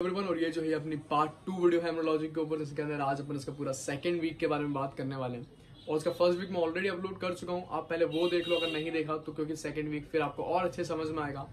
Everyone और ये जो है अपनी पार्ट टू वीडियो है हेमरोलॉजी के ऊपर, जिसके अंदर आज अपन इसका पूरा सेकंड वीक के बारे में बात करने वाले हैं। और उसका फ़र्स्ट वीक मैं ऑलरेडी अपलोड कर चुका हूँ। आप पहले वो देख लो, अगर नहीं देखा तो क्योंकि सेकंड वीक फिर आपको और अच्छे समझ में आएगा।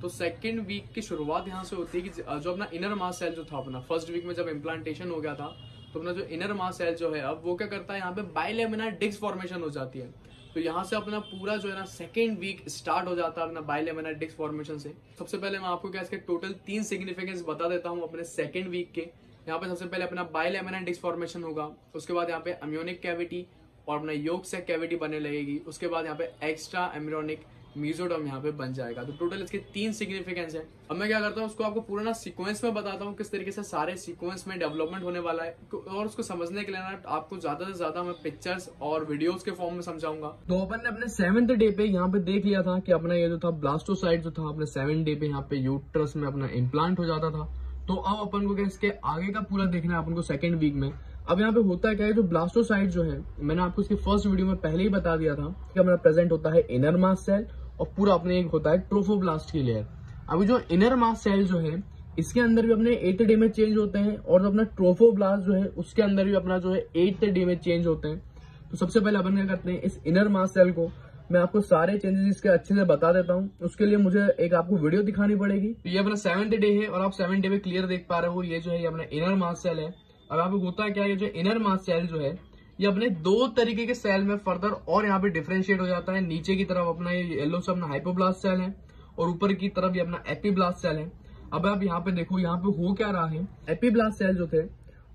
तो सेकंड वीक की शुरुआत यहाँ से होती है कि जो अपना इनर मास सेल जो था अपना फ़र्स्ट वीक में जब इम्प्लांटेशन हो गया था तो अपना जो इनर मास सेल जो है, अब वो क्या करता है, यहाँ पे बाइलेमिनर डिस्क फॉर्मेशन हो जाती है। तो यहाँ से अपना पूरा जो है ना सेकेंड वीक स्टार्ट हो जाता है अपना बायोलेमेनेटिक्स फॉर्मेशन से। सबसे पहले मैं आपको क्या इसके टोटल तीन सिग्निफिकेंस बता देता हूँ अपने सेकेंड वीक के। यहाँ पे सबसे पहले अपना बायोलेमेनेटिक्स फॉर्मेशन होगा, उसके बाद यहाँ पे अम्योनिक कैविटी और अपना योग से कैविटी बनने लगेगी, उसके बाद यहाँ पे एक्स्ट्रा एम्ब्रोनिक मीजोडम यहाँ पे बन जाएगा। तो टोटल इसके तीन सिग्निफिकेंस है। अब मैं क्या करता हूँ, उसको आपको पूरा ना सीक्वेंस में बताता हूँ किस तरीके से सारे सीक्वेंस में डेवलपमेंट होने वाला है। और उसको समझने के लिए ना आपको ज़्यादा से ज़्यादा मैं पिक्चर्स और वीडियोस के फॉर्म में समझाऊँगा। तो अपन ने अपने सेवंथ डे पे यहाँ पे देख लिया था कि अपना ये जो था ब्लास्टोसाइड जो था, अपने सेवन डे पे यहाँ पे यूट्रस में अपना इम्प्लांट हो जाता था। तो अब अपन को क्या इसके आगे का पूरा देखना है अपन को सेकेंड वीक में। अब यहाँ पे होता क्या है, जो ब्लास्टोसाइड जो है, मैंने आपको इसके फ़र्स्ट वीडियो में पहले ही बता दिया था कि अपना प्रेजेंट होता है इनर मास सेल और पूरा अपने एक होता है ट्रोफोब्लास्ट की लेयर अभी जो इनर मास सेल जो है, इसके अंदर भी अपने एट डे में चेंज होते हैं और जो अपना ट्रोफोब्लास्ट जो है, उसके अंदर भी अपना जो है एट डे में चेंज होते हैं। तो सबसे पहले अपन क्या करते हैं, इस इनर मास सेल को मैं आपको सारे चेंजेस इसके अच्छे से बता देता हूँ। उसके लिए मुझे एक आपको वीडियो दिखानी पड़ेगी। तो ये अपना सेवंथ डे है और आप सेवन डे में क्लियर देख पा रहे हो, ये जो है ये अपना इनर मास सेल है। अब आपको होता है क्या ये जो इनर मास सेल जो है ये अपने दो तरीके के सेल में फर्दर और यहाँ पे डिफ्रेंशिएट हो जाता है। नीचे की तरफ़ अपना ये येलो से अपना हाइपोब्लास्ट सेल है और ऊपर की तरफ़ ये अपना एपीब्लास्ट सेल है। अब आप यहाँ पे देखो, यहाँ पे हो क्या रहा है? एपीब्लास्ट सेल जो थे,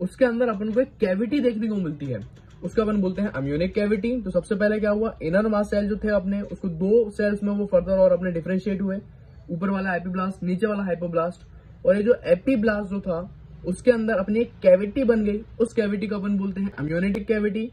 उसके अंदर अपन को एक कैविटी देखने को मिलती है। उसका अपन बोलते हैं अम्यूनिक कैविटी तो सबसे पहले क्या हुआ? इनर मास सेल जो थे अपने, उसको दो सेल्स में वो फर्दर और अपने डिफ्रेंशिएट हुए। ऊपर वाला एपीब्लास्ट नीचे वाला हाइपोब्लास्ट और ये जो एपीब्लास्ट जो था उसके अंदर अपनी एक कैविटी बन गई। उस कैविटी को अपन बोलते हैं अम्यूनिटिक कैविटी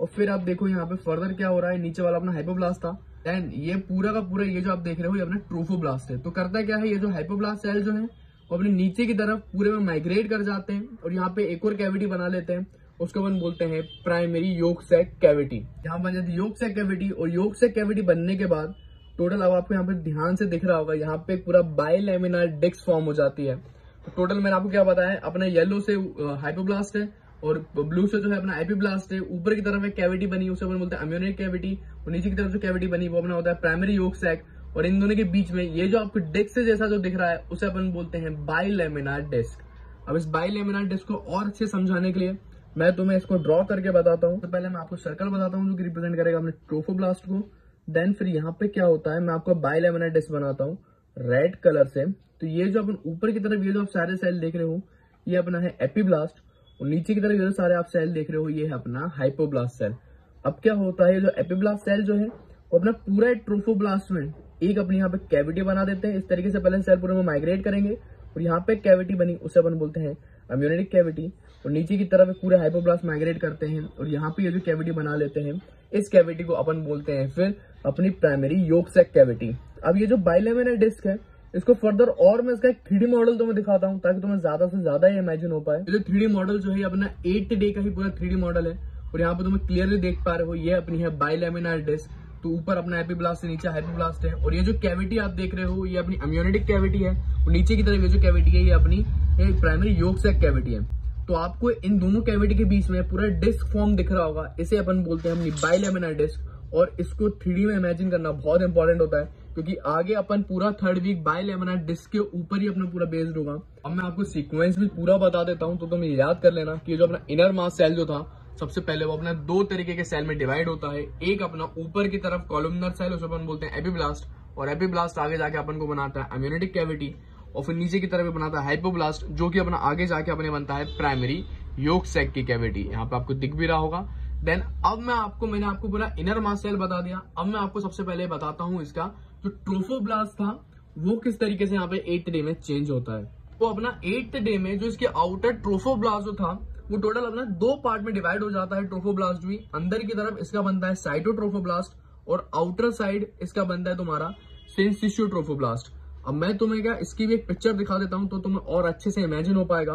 और फिर आप देखो यहाँ पे फर्दर क्या हो रहा है? नीचे वाला अपना हाइपोब्लास्ट था। एंड ये पूरा का पूरा ये जो आप देख रहे हो, ये अपना ट्रोफोब्लास्ट है। तो करता क्या है? ये जो हाइपोब्लास्ट सेल जो है, वो अपने नीचे की तरफ़ पूरे में माइग्रेट कर जाते हैं और यहाँ पे एक और कैविटी बना लेते हैं। उसको अपन बोलते हैं प्राइमरी योग सेक कैविटी यहाँ बन जाती है योग सेक कैविटी और योग सेक कैविटी बनने के बाद टोटल अब आपको यहाँ पे ध्यान से दिख रहा होगा, यहाँ पे पूरा बाइलेमिनार डिस्क फॉर्म हो जाती है। टोटल मैंने आपको क्या बताया अपने येलो से हाइपोब्लास्ट है और ब्लू से जो है अपना एपीब्लास्ट है। ऊपर की तरफ़ एक कैविटी बनी, उसे अपन बोलते हैं अम्यूनिक कैविटी और नीचे की तरफ़ जो कैविटी बनी, वो अपना होता है प्राइमरी योग सैक और इन दोनों के बीच में ये जो आपको डेस्क जैसा जो दिख रहा है, उसे अपन बोलते हैं बाइलेमिनार डिस्क अब इस बाइलेमिनार डिस्क को और अच्छे समझाने के लिए मैं तुम्हें इसको ड्रॉ करके बताता हूँ। तो पहले मैं आपको सर्कल बताता हूँ जो रिप्रेजेंट करेगा अपने ट्रोफोब्लास्ट को। देन फिर यहाँ पे क्या होता है, मैं आपको बाइलेमिनार डिस्क बनाता हूँ। रेड कलर से तो ये जो अपन ऊपर की तरफ़ ये जो आप सारे सेल देख रहे हो, ये अपना है एपीब्लास्ट और नीचे की तरफ़ ये जो सारे आप सेल देख रहे हो, ये है अपना हाइपोब्लास्ट सेल अब क्या होता है जो एपीब्लास्ट सेल जो है, वो अपना पूरा ट्रोफोब्लास्ट में एक अपने यहाँ पे कैविटी बना देते हैं। इस तरीके से पहले सेल पूरे में माइग्रेट करेंगे, और यहाँ पे कैविटी बनी, उसे अपन बोलते हैं अम्यूनिटिक कैविटी और नीचे की तरफ़ पूरे हाइपोब्लास्ट माइग्रेट करते हैं, और यहाँ पे ये जो कैविटी बना लेते हैं, इस कैविटी को अपन बोलते हैं फिर अपनी प्राइमरी योगसेक कैविटी अब ये जो बाइलेमिनर डिस्क है, इसको फर्दर और मैं इसका एक थ्री मॉडल तुम्हें दिखाता हूँ, ताकि तुम्हें ज़्यादा से ज़्यादा ये इमेजिन हो पाए। जो थ्री मॉडल जो है अपना एट डे का ही पूरा थ्री मॉडल है, और यहाँ पे तुम्हें क्लियरली देख पा रहे हो, ये अपनी है बाइलेमिनार डिस्क तो ऊपर अपना हैप्पी ब्लास्ट है, नीचे हैप्पी ब्लास्ट है, और ये जो कैविटी आप देख रहे हो, ये अपनी अम्यूनिटिक कैविटी है, और नीचे की तरफ़ ये जो कैविटी है, ये अपनी प्राइमरी योग सेक कैविटी है। तो आपको इन दोनों कैविटी के बीच में पूरा डिस्क फॉर्म दिख रहा होगा, इसे अपन बोलते हैं अपनी बाइलेमिनार डिस्क और इसको थ्री में इमेजिन करना बहुत इंपॉर्टेंट होता है, क्योंकि आगे अपन पूरा थर्ड वीक बाय लेमनाइट डिस्क के ऊपर ही अपना पूरा बेस्ड होगा। अब मैं आपको सीक्वेंस भी पूरा बता देता हूँ तो तुम याद कर लेना कि जो अपना इनर मास सेल जो था, सबसे पहले वो अपना दो तरीके के सेल में डिवाइड होता है। एक अपना ऊपर की तरफ़ कॉलमनर सेल उसे अपन बोलते हैं एपीब्लास्ट और एपीब्लास्ट आगे जाके अपन को बनाता है अम्यूनिटिक कैविटी और फिर नीचे की तरफ़ बनाता है हाइपोब्लास्ट जो कि अपना आगे जाके अपने बनता है प्राइमरी योग सेक की कैविटी यहाँ पे आपको दिख भी रहा होगा। देन अब मैं आपको, मैंने आपको पूरा इनर मास सेल बता दिया। अब मैं आपको सबसे पहले बताता हूँ इसका, जो ट्रोफोब्लास्ट था, वो किस तरीके से यहाँ पे एट डे में चेंज होता है। तो अपना एट डे में जो इसके आउटर ट्रोफोब्लास्ट जो था, वो टोटल अपना दो पार्ट में डिवाइड हो जाता है ट्रोफोब्लास्ट भी। अंदर की तरफ़ इसका बनता है साइटोट्रोफोब्लास्ट और आउटर साइड इसका बनता है तुम्हारा सेंसिशियो ट्रोफोब्लास्ट अब मैं तुम्हें क्या, इसकी भी एक पिक्चर दिखा देता हूँ तो तुम्हें और अच्छे से इमेजिन हो पाएगा।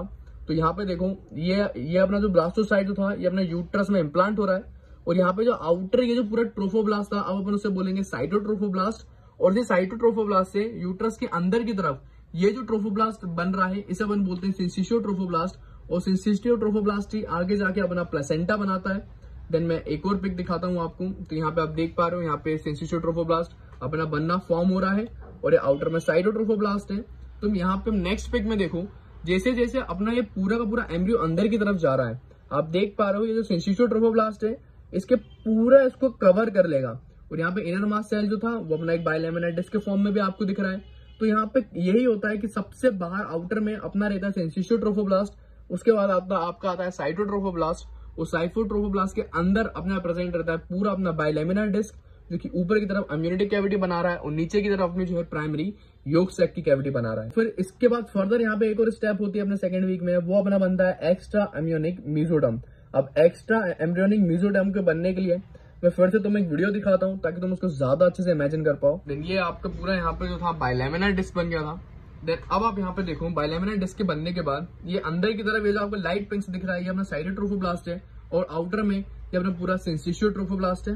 तो यहाँ पे देखो, ये ये अपना जो ब्लास्टोसाइट जो था, ये अपना यूट्रस में इम्प्लांट हो रहा है और यहाँ पे जो आउटर ये जो पूरा ट्रोफोब्लास्ट था, अब अपन उसे बोलेंगे साइटोट्रोफोब्लास्ट और ये साइटोट्रोफोब्लास्ट से यूट्रस के अंदर की तरफ़ ये जो ट्रोफोब्लास्ट बन रहा है, इसे अपन बोलते हैं सिंसिशियो ट्रोफोब्लास्ट और सिंसिशियो ट्रोफोब्लास्ट ही आगे जाके अपना प्लेसेंटा बनाता है। देन मैं एक और पिक दिखाता हूँ आपको तो यहाँ पे आप देख पा रहे हो, यहाँ पे सिंसिशियो ट्रोफोब्लास्ट अपना बनना फॉर्म हो रहा है और ये आउटर में साइडो ट्रोफोब्लास्ट है। तो यहाँ पे नेक्स्ट पिक में देखो जैसे जैसे अपना ये पूरा का पूरा एम्ब्रियो अंदर की तरफ़ जा रहा है, आप देख पा रहे हो ये जो सिंसिशियो ट्रोफोब्लास्ट है, इसके पूरा इसको कवर कर लेगा। और यहाँ पे इनर मास सेल जो था, वो अपना एक बायोलेमिनेटिस के फॉर्म में भी आपको दिख रहा है। तो यहाँ पे यही होता है कि सबसे बाहर आउटर में अपना रहता है सेंसिशियो ट्रोफोब्लास्ट उसके बाद आता, आपका आता है साइटोट्रोफोब्लास्ट और साइफोट्रोफोब्लास्ट के अंदर अपना प्रेजेंट रहता है, पूरा अपना बायोलेमिनर डिस्क जो ऊपर की तरफ़ इम्यूनिटी कैविटी बना रहा है और नीचे की तरफ़ अपनी जो है प्राइमरी योग सेक की कैविटी बना रहा है। फिर इसके बाद फर्दर यहाँ पे एक और स्टेप होती है अपने सेकंड वीक में, वो अपना बनता है एक्स्ट्रा एम्योनिक म्यूजोडम अब एक्स्ट्रा एम्ब्रियोनिक मीजोडम के बनने के लिए मैं फिर से तुम्हें एक वीडियो दिखाता हूँ ताकि तुम उसको ज़्यादा अच्छे से इमेजिन कर पाओ। देन ये आपका पूरा यहाँ पे जो था बायोलेमिनर डिस्क बन गया था। देन अब आप यहाँ पे देखो बायोलेमिनर डिस्क के बनने के बाद ये अंदर की तरफ़ ये जो आपको लाइट पिंक्स दिख रहा है, ये अपना साइड ट्रोफोब्लास्ट है और आउटर में ये अपना पूरा सेंसिशियो ट्रोफोब्लास्ट है।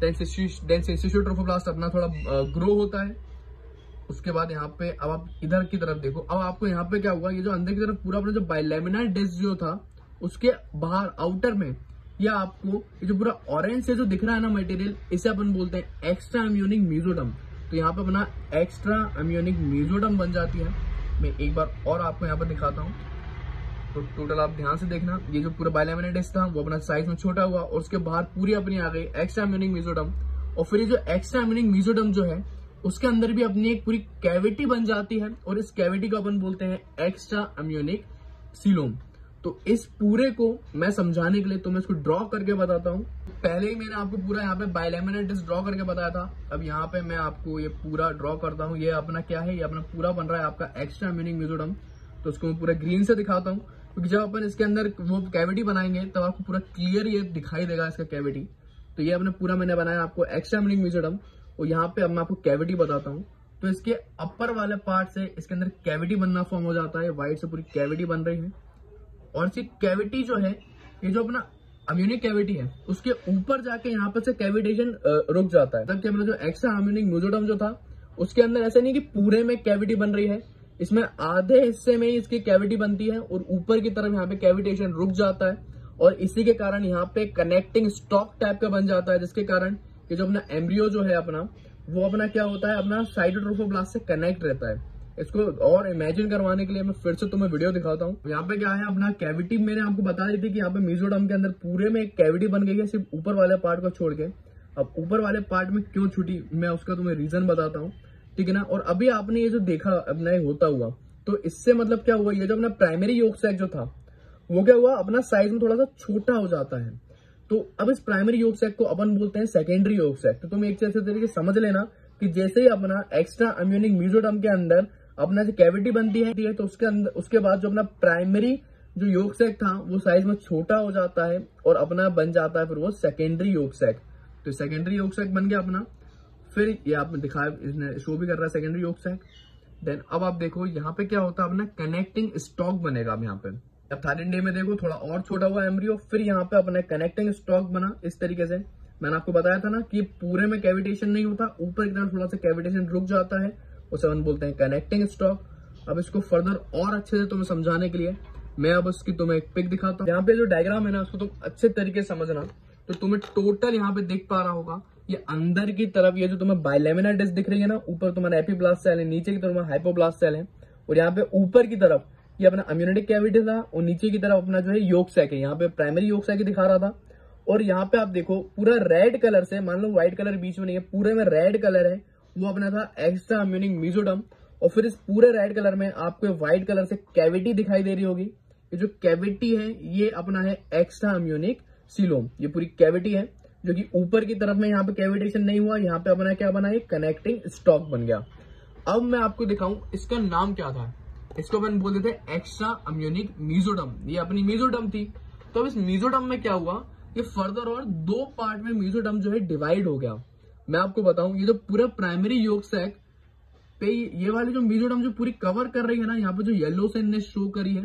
ट्रोफोब्लास्ट अपना थोड़ा ग्रो होता है। उसके बाद यहाँ पे, अब आप इधर की तरफ़ देखो। अब आपको यहाँ पे क्या हुआ, ये जो अंदर की तरफ़ पूरा अपना जो बायोलेमिनर डिस्क जो था, उसके बाहर आउटर में, या आपको, ये जो पूरा ऑरेंज से जो दिख रहा है ना मटेरियल इसे अपन बोलते हैं एक्स्ट्रा अम्यूनिक म्यूजोडम तो यहाँ पे अपना एक्स्ट्रा अम्यूनिक म्यूजोडम बन जाती है। मैं एक बार और आपको यहाँ पर दिखाता हूँ। तो टोटल आप ध्यान से देखना, ये जो पूरा बायोलेमिनेटिस था, वो अपना साइज़ में छोटा हुआ, और उसके बाहर पूरी अपनी आ गई एक्स्ट्रा अम्यूनिक म्यूजोडम और फिर ये जो एक्स्ट्रा अम्यूनिक म्यूजोडम जो है, उसके अंदर भी अपनी एक पूरी कैविटी बन जाती है, और इस कैविटी को अपन बोलते हैं एक्स्ट्रा अम्यूनिक सीलोम तो इस पूरे को मैं समझाने के लिए तो मैं इसको ड्रॉ करके बताता हूँ। पहले ही मैंने आपको पूरा यहाँ पे बायोलेमिनेटिस ड्रॉ करके बताया था। अब यहाँ पे मैं आपको ये पूरा ड्रॉ करता हूँ। ये अपना क्या है? ये अपना पूरा बन रहा है आपका एक्स्ट्रा मीनिंग म्यूजोडम तो उसको मैं पूरा ग्रीन से दिखाता हूँ। क्योंकि जब अपन इसके अंदर वो कैविटी बनाएँगे, तब आपको पूरा क्लियर ये दिखाई देगा इसका कैविटी तो ये अपने पूरा मैंने बनाया आपको एक्स्ट्रा मीनिंग और यहाँ पे अब मैं आपको कैविटी बताता हूँ। तो इसके अपर वाले पार्ट से इसके अंदर कैविटी बनना फॉर्म हो जाता है व्हाइट से पूरी कैविटी बन रही है। और इसकी कैविटी जो है, ये जो अपना अम्यूनिक कैविटी है, उसके ऊपर जाके यहाँ पर से कैविटेशन रुक जाता है। तब कि अपना जो एक्स्ट्रा अम्यूनिक म्यूजोडम जो था, उसके अंदर ऐसा नहीं कि पूरे में कैविटी बन रही है इसमें आधे हिस्से में ही इसकी कैविटी बनती है और ऊपर की तरफ़ यहाँ पे कैविटेशन रुक जाता है और इसी के कारण यहाँ पे कनेक्टिंग स्टॉक टाइप का बन जाता है, जिसके कारण ये जो अपना एम्ब्रियो जो है अपना, वो अपना क्या होता है, अपना साइडोट्रोफोब्लास्ट से कनेक्ट रहता है। इसको और इमेजिन करवाने के लिए मैं फिर से तुम्हें वीडियो दिखाता हूँ। यहाँ पे क्या है, अपना कैविटी मैंने आपको बता दी थी कि यहाँ पे मिजोडम के अंदर पूरे में एक कैविटी बन गई है, सिर्फ़ ऊपर वाले पार्ट को छोड़ के। अब ऊपर वाले पार्ट में क्यों छुटी, मैं उसका तुम्हें रीजन बताता हूँ। ठीक है ना? और अभी आपने ये जो देखा अपना होता हुआ तो इससे मतलब क्या हुआ? ये जो अपना प्राइमरी योग सैक जो था, वो क्या हुआ? अपना साइज़ में थोड़ा सा छोटा हो जाता है। तो अब इस प्राइमरी योग सैक को अपन बोलते हैं सेकेंडरी योग सैक तो तुम एक तरीके समझ लेना कि जैसे ही अपना एक्स्ट्रा अम्यूनिक म्यूजोडम के अंदर अपना जो कैविटी बनती है तो उसके अंदर उसके बाद जो अपना प्राइमरी जो योग सेक था, वो साइज़ में छोटा हो जाता है और अपना बन जाता है फिर वो सेकेंडरी योग सेक तो सेकेंडरी योग सेक बन गया अपना। फिर ये आपने दिखाया, इसने शो भी कर रहा है सेकेंडरी योग सेक देन अब आप देखो, यहाँ पे क्या होता है, अपना कनेक्टिंग स्टॉक बनेगा अब यहाँ पे। अब थर्ड डे में देखो, थोड़ा और छोटा हुआ एम्ब्रियो फिर यहाँ पे अपना कनेक्टिंग स्टॉक बना, इस तरीके से। मैंने आपको बताया था ना कि पूरे में कैविटेशन नहीं होता, ऊपर की तरफ़ थोड़ा सा कैविटेशन रुक जाता है, उसे हम बोलते हैं कनेक्टिंग स्टॉक अब इसको फर्दर और अच्छे से तुम्हें समझाने के लिए, मैं अब उसकी तुम्हें एक पिक दिखाता हूँ। यहाँ पे जो डायग्राम है ना, उसको तुम अच्छे तरीके से समझना। तो तुम्हें टोटल यहाँ पे देख पा रहा होगा ये अंदर की तरफ़ ये जो तुम्हें बायोलेमिना डिस्क दिख रही है ना, ऊपर तुम्हारा एपीब्लास्ट सेल है, नीचे की तरफ़ हाइपोब्लास्ट सेल है, और यहाँ पे ऊपर की तरफ़ ये अपना इम्यूनिटिक कैविटी था, और नीचे की तरफ़ अपना जो है योग सैक है। यहाँ पे प्राइमरी योग सैक दिखा रहा था। और यहाँ पे आप देखो, पूरा रेड कलर से, मान लो व्हाइट कलर बीच में नहीं है, पूरे में रेड कलर है, वो अपना था एक्स्ट्रा मीनिंग मीजोडम और फिर इस पूरे रेड कलर में आपको व्हाइट कलर से कैविटी दिखाई दे रही होगी। ये जो कैविटी है, ये अपना है एक्स्ट्रा अम्यूनिक सिलोम ये पूरी कैविटी है। जो कि ऊपर की तरफ़ में यहाँ पे कैविटेशन नहीं हुआ, यहाँ पे अपना क्या बना है कनेक्टिंग स्टॉक बन गया। अब मैं आपको दिखाऊँ, इसका नाम क्या था? इसको अपन बोलते थे एक्स्ट्रा अम्यूनिक मीजोडम ये अपनी मीजोडम थी। तो अब इस मीजोडम में क्या हुआ? ये फर्दर और दो पार्ट में मीजोडम जो है डिवाइड हो गया। मैं आपको बताऊँ, ये जो पूरा प्राइमरी योग सैक पे ये वाली जो मिजोडम जो पूरी कवर कर रही है ना, यहाँ पे जो येलो से ने शो करी है,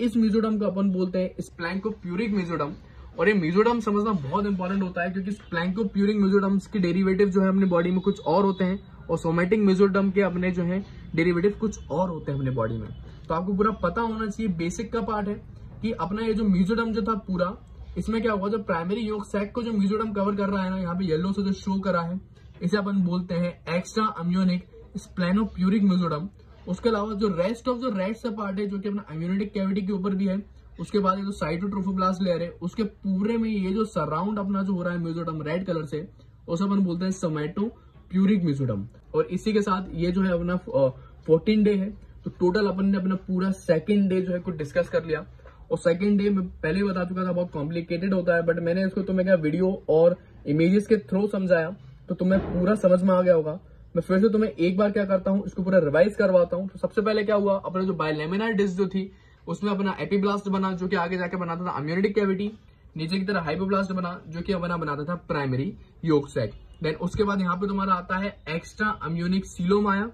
इस मिजोडम को अपन बोलते हैं स्प्लैंको प्यूरिक मिजोडम और ये मिजोडम समझना बहुत इंपॉर्टेंट होता है, क्योंकि स्प्लैंको प्यूरिक मिजोडम्स के डेरिवेटिव जो है अपने बॉडी में कुछ और होते हैं, और सोमेटिक मिजोडम के अपने जो है डेरिवेटिव कुछ और होते हैं अपने बॉडी में। तो आपको पूरा पता होना चाहिए बेसिक का पार्ट है, कि अपना ये जो म्यूजोडम जो था पूरा, इसमें क्या हुआ, जो प्राइमरी योग सैक को जो म्यूजोडम कवर कर रहा है ना, यहाँ पे येलो से जो शो करा है, इसे अपन बोलते हैं एक्स्ट्रा अम्योनिक स्प्लेनोप्यूरिक म्यूजोडम उसके अलावा जो रेस्ट ऑफ़ जो रेड सा पार्ट है, जो कि अपना इम्यूनिटिक कैविटी के ऊपर भी है उसके बाद ये जो साइटोट्रोफोब्लास्ट लेयर है, उसके पूरे में ये जो सराउंड अपना जो हो रहा है म्यूजोडम रेड कलर से, उसे अपन बोलते हैं सोमेटो प्यूरिक म्यूजोडम और इसी के साथ ये जो है अपना फोर्टीन डे है तो टोटल अपन ने अपना पूरा सेकेंड डे जो है कुछ डिस्कस कर लिया। और सेकेंड डे में पहले ही बता चुका था, बहुत कॉम्प्लिकेटेड होता है बट मैंने इसको तुम्हें क्या वीडियो और इमेजेस के थ्रू समझाया तो तुम्हें पूरा समझ में आ गया होगा। मैं फिर से तुम्हें एक बार क्या करता हूँ, इसको पूरा रिवाइज करवाता हूँ। तो सबसे पहले क्या हुआ, अपना जो बायोलेमिनार डिस्क जो थी उसमें अपना एपीब्लास्ट बना, जो कि आगे जाके बनाता था अम्यूनिटिक कैविटी नीचे की तरह हाइपोब्लास्ट बना, जो कि अपना बनाता था प्राइमरी योग सेट देन उसके बाद यहाँ पे तुम्हारा आता है एक्स्ट्रा अम्यूनिक सीलोम आया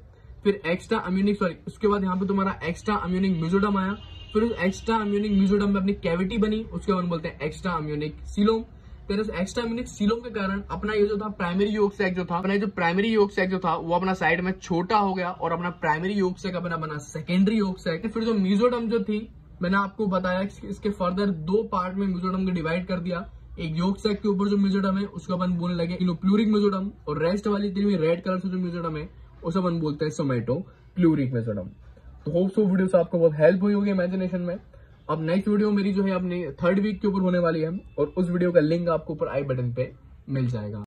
फिर एक्स्ट्रा अम्यूनिक सॉरी उसके बाद यहाँ पे तुम्हारा एक्स्ट्रा अम्यूनिक म्यूजोडम आया फिर उस एक्स्ट्रा अम्यूनिक म्यूजोडम में अपनी कैविटी बनी, उसके बाद बोलते हैं एक्स्ट्रा अम्यूनिक सीलोम फिर एक्स्ट्रा अम्यूनिक सीलोम के कारण अपना ये जो था प्राइमरी योग सैक जो था, अपना जो प्राइमरी योग सैक जो था, वो अपना साइड में छोटा हो गया और अपना प्राइमरी योग सैक अपना बना सेकेंडरी योग सैक फिर जो म्यूजोडम जो थी, मैंने आपको बताया इसके फर्दर दो पार्ट में म्यूजोडम को डिवाइड कर दिया। एक योग सैक के ऊपर जो म्यूजोडम है, उसको अपन बोलने लगे प्लूरिक म्यूजोडम और रेस्ट वाली तीन रेड कलर से जो म्यूजोडम है, उसे अपन बोलते हैं सोमेटो प्लूरिक म्यूजोडम तो होप सो वीडियो से आपको बहुत हेल्प हुई होगी इमेजिनेशन में। अब नेक्स्ट वीडियो मेरी जो है अपनी थर्ड वीक के ऊपर होने वाली है और उस वीडियो का लिंक आपको ऊपर आई बटन पे मिल जाएगा।